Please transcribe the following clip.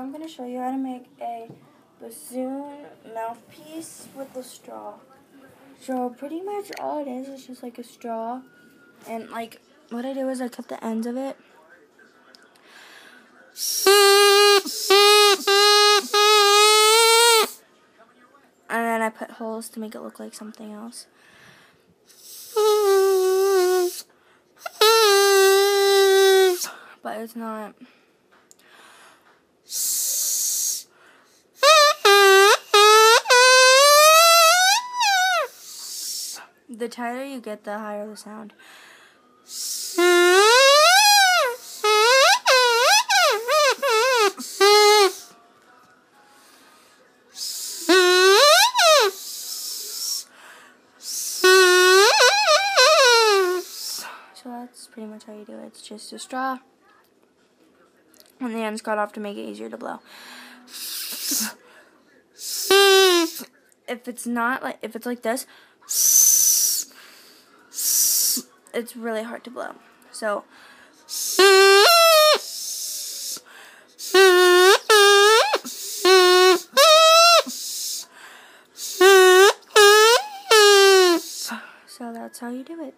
I'm going to show you how to make a bassoon mouthpiece with a straw. So pretty much all it is is just like a straw. And like what I do is I cut the ends of it. And then I put holes to make it look like something else. But it's not. The tighter you get, the higher the sound. So that's pretty much how you do it. It's just a straw. And the ends cut off to make it easier to blow. If it's not like if it's like this, it's really hard to blow. So So that's how you do it.